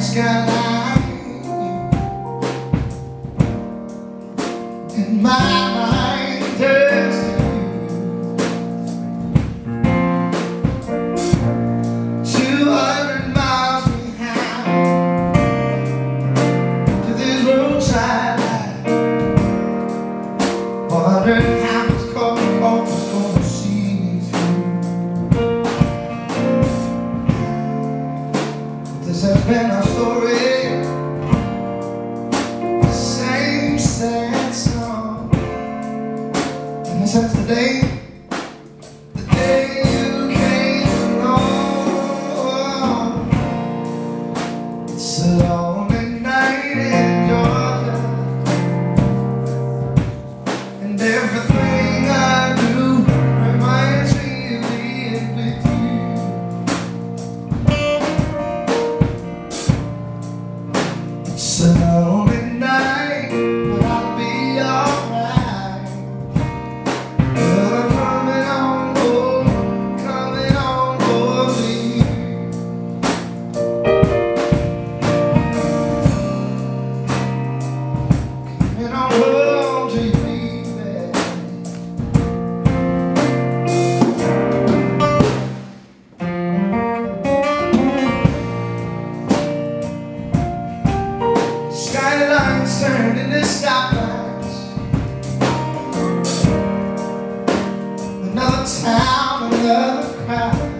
skyline And my mind Two hundred miles behind. To this roadside everything. Turn into stoplights. Another town, another crowd.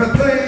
everything